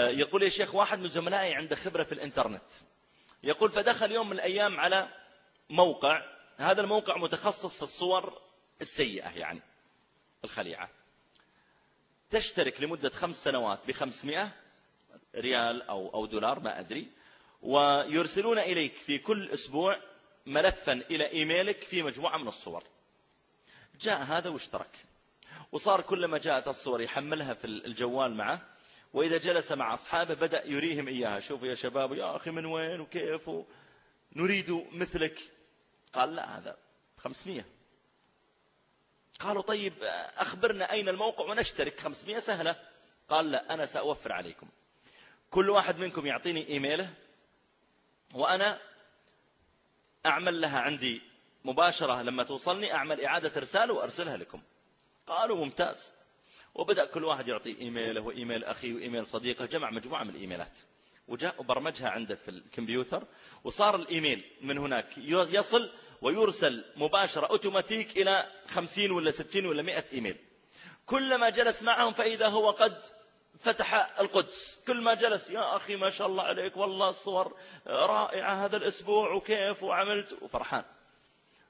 يقول يا شيخ واحد من زملائي عنده خبرة في الإنترنت. يقول فدخل يوم من الأيام على موقع هذا الموقع متخصص في الصور السيئة يعني الخليعة. تشترك لمدة خمس سنوات بخمسمائة ريال أو, أو دولار ما أدري ويرسلون إليك في كل أسبوع ملفا إلى إيميلك في مجموعة من الصور. جاء هذا واشترك. وصار كلما جاءت الصور يحملها في الجوال معه. وإذا جلس مع أصحابه بدأ يريهم إياها. شوفوا يا شباب يا أخي من وين وكيف؟ نريد مثلك. قال لا هذا خمسمية. قالوا طيب أخبرنا أين الموقع ونشترك. خمسمية سهلة. قال لا أنا سأوفر عليكم. كل واحد منكم يعطيني إيميله وأنا أعمل لها عندي مباشرة. لما توصلني أعمل إعادة رسالة وأرسلها لكم. قالوا ممتاز. وبدأ كل واحد يعطي إيميله وإيميل أخيه وإيميل صديقه جمع مجموعة من الإيميلات. وجاء وبرمجها عنده في الكمبيوتر وصار الإيميل من هناك يصل ويرسل مباشرة أوتوماتيك إلى خمسين ولا ستين ولا مئة إيميل. كلما جلس معهم فإذا هو قد فتح القدس. كل ما جلس يا أخي ما شاء الله عليك والله الصور رائعة هذا الأسبوع وكيف وعملت؟ وفرحان.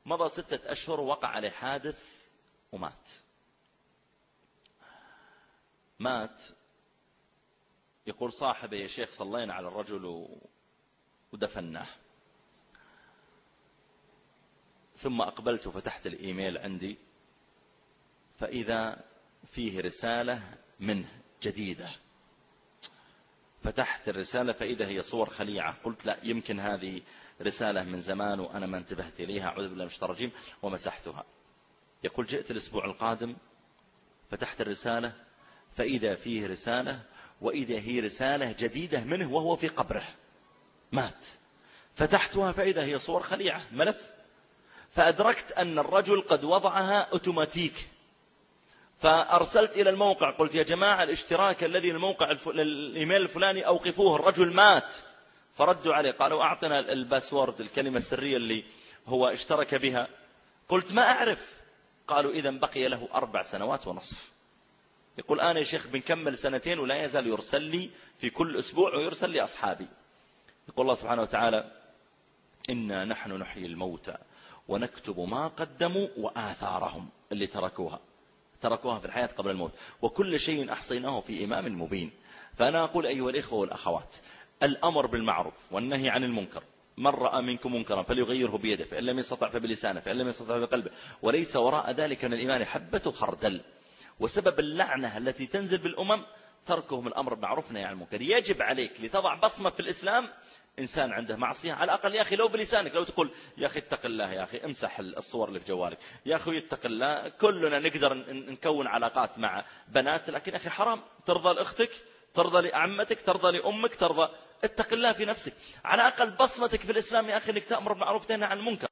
مضى ستة أشهر وقع عليه حادث ومات. مات. يقول صاحبي يا شيخ صلينا على الرجل ودفناه. ثم أقبلت وفتحت الإيميل عندي فإذا فيه رسالة منه جديدة. فتحت الرسالة فإذا هي صور خليعة. قلت لا يمكن هذه رسالة من زمان وأنا ما انتبهت إليها. أعوذ بالله من الشيطان الرجيم ومسحتها. يقول جئت الأسبوع القادم فتحت الرسالة فإذا فيه رسالة وإذا هي رسالة جديدة منه وهو في قبره. مات. فتحتها فإذا هي صور خليعة ملف. فأدركت أن الرجل قد وضعها أوتوماتيك. فأرسلت إلى الموقع قلت يا جماعة الاشتراك الذي الموقع الإيميل الفلاني أوقفوه الرجل مات. فردوا عليه قالوا أعطنا الباسورد الكلمة السرية اللي هو اشترك بها. قلت ما أعرف؟ قالوا إذا بقي له أربع سنوات ونصف. يقول أنا يا شيخ بنكمل سنتين ولا يزال يرسل لي في كل أسبوع ويرسل لي أصحابي. يقول الله سبحانه وتعالى إنا نحن نحيي الموتى ونكتب ما قدموا وآثارهم اللي تركوها. تركوها في الحياة قبل الموت. وكل شيء أحصيناه في إمام مبين. فأنا أقول أيها الإخوة والأخوات الأمر بالمعروف والنهي عن المنكر. من رأى منكم منكرا فليغيره بيده فإن لم يستطع فبلسانه فإن لم يستطع بقلبه وليس وراء ذلك من الإيمان حبة خردل. وسبب اللعنة التي تنزل بالأمم تركهم الأمر بالمعروف والنهي عن المنكر. يجب عليك لتضع بصمة في الإسلام. إنسان عنده معصية. على الأقل يا أخي لو بلسانك لو تقول يا أخي اتق الله يا أخي امسح الصور اللي في جوالك. يا أخي اتق الله كلنا نقدر نكون علاقات مع بنات. لكن يا أخي حرام. ترضى لأختك ترضى لأعمتك ترضى لأمك ترضى اتق الله في نفسك. على أقل بصمتك في الإسلام يا أخي أنك تأمر بالمعروف تنهى عن المنكر.